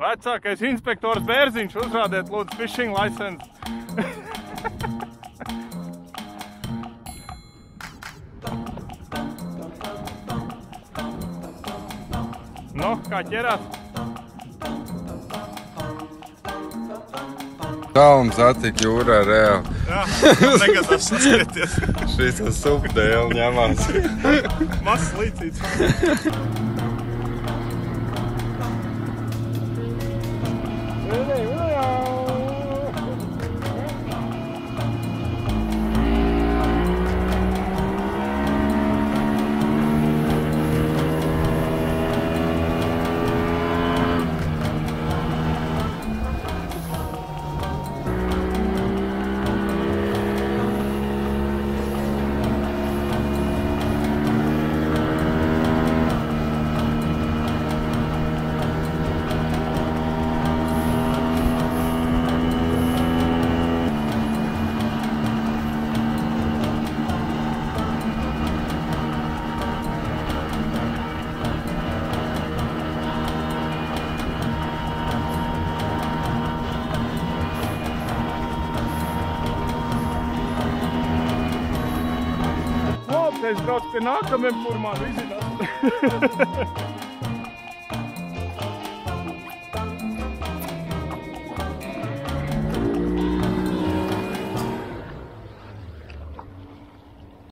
Vecākais inspektors Bērziņš uzrādiet lūdzu fishing license. nu, kā ķerās? Kalns attika jūrā reāli. Jā, negadās saskieties. Šīs ir supdēļ ņemās. Mazs līdzīts. Deci, dragste, n-a că mi-am format,